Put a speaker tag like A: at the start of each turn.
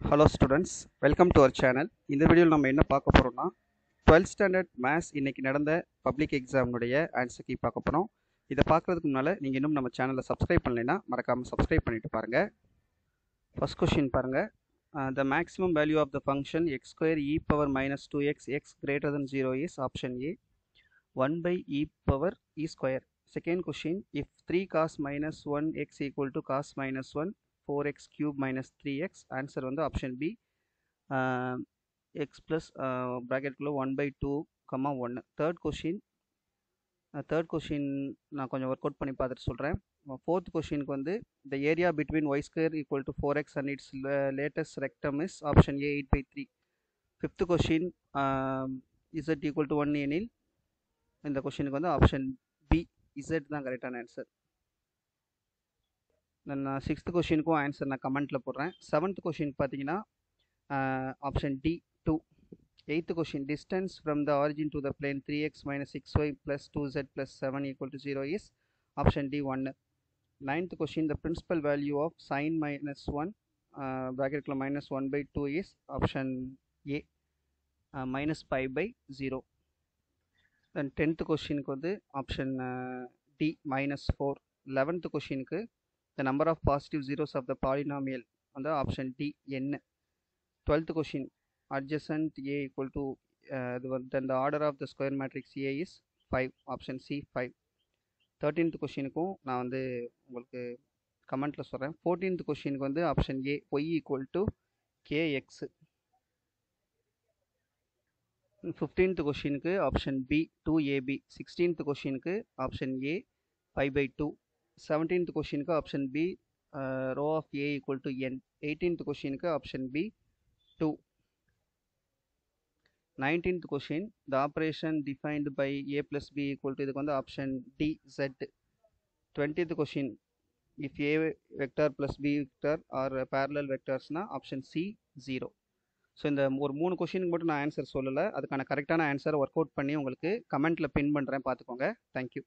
A: Hello students welcome to our channel இந்த வீடியோவில் நம்ம என்ன பார்க்க போகிறோம்னா டுவெல்த் ஸ்டாண்டர்ட் மேத்ஸ் இன்றைக்கி நடந்த பப்ளிக் எக்ஸாமினுடைய ஆன்சர் கீ பார்க்க போகிறோம் இதை பார்க்குறதுக்கு முன்னால் நீங்கள் இன்னும் நம்ம சேனலை சப்ஸ்கிரைப் பண்ணலைன்னா மறக்காமல் சப்ஸ்கிரைப் பண்ணிட்டு பாருங்கள் ஃபர்ஸ்ட் கொஷின் பாருங்கள் the maximum value of the function x square e power minus two x x greater than zero is option A one by e power e square second question if three cos minus one x equal to cos minus one four x cube minus three x answer வந்து option B x plus ப்ராக்கெட்குள்ளே one by two comma ஒன்று third question third question நான் கொஞ்சம் work out பண்ணி பார்த்துட்டு சொல்கிறேன் fourth கொஷினுக்கு வந்து the area between y square equal to four x and its latus rectum is option A eight by three fifth question z equal to one எனில் இந்த கொஷினுக்கு வந்து ஆப்ஷன் பி இசட் தான் கரெக்டான ஆன்சர் நான் சிக்ஸ்த் கொஷினுக்கும் ஆன்சர் நான் கமெண்ட்டில் போடுறேன். செவன்த் கொஷினுக்கு பார்த்தீங்கன்னா option D two eighth question distance from the origin to the plane three x minus six y plus two z plus seven equal to zero is option D ஒன்று ninth question the principal value of sine minus one ப்ராக்கெட்டில் minus one by two is option A minus five by zero then tenth கொஷினுக்கு வந்து option D minus four eleventh கொஷினுக்கு the number of positive zeros of the polynomial வந்து option D என்ன twelfth question adjacent A equal to இது வந்து then order of the square matrix A is five option C five thirteenth கொஷினுக்கும் நான் வந்து உங்களுக்கு கமெண்ட்டில் சொல்கிறேன் ஃபோர்டீன்த் கொஷினுக்கு வந்து option A y equal to k x fifteenth கொஷினுக்கு option B two A B sixteenth கொஷினுக்கு option A five by two seventeenth கொஷினுக்கு option B row of A equal to n eighteenth கொஷினுக்கு option B two nineteenth question the operation defined by A plus B equal to இதுக்கு வந்து option D set twentieth question if A vector plus B vector are parallel வெக்டார்ஸ்னால் option C zero so இந்த ஒரு மூணு கொஷினுக்கு மட்டும் நான் answer சொல்லலை. அதுக்கான கரெக்டான ஆன்சரை ஒர்க் அவுட் பண்ணி உங்களுக்கு கமெண்ட்டில் பின் பண்ணுறேன் பார்த்துக்கோங்க. தேங்க்யூ